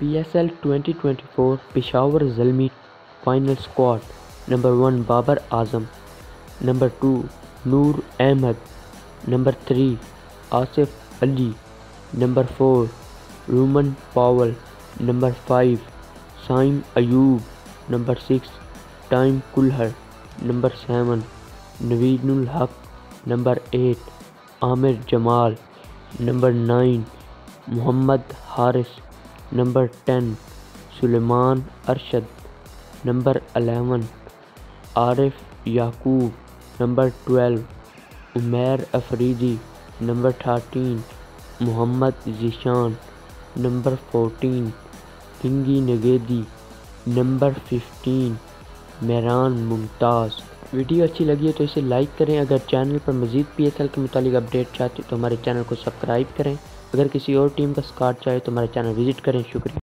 P S L twenty twenty four Peshawar Zalmi final squad number one Babar Azam number two Noor Ahmad number three Asif Ali number four Rovman Powell number five Saim Ayub number six Tom Kohler number seven Naveenul Haq number eight Aamir Jamal number nine Mohammad Haris number ten, Suleman Arshad. Number eleven Arif Yaqoob. Number twelve, Umair Afridi. Number thirteen, Mohammad Zeeshan. Number fourteen किंगी नगेदी। Number fifteen, Mehran Mumtaz. Video अच्छी लगी है तो इसे like करें। अगर channel पर मज़ीद P S L के मुतालिक अपडेट चाहते तो हमारे चैनल को सब्सक्राइब करें। अगर किसी और टीम का स्काट चाहे तो हमारे चैनल विज़िट करें। शुक्रिया।